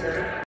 sir.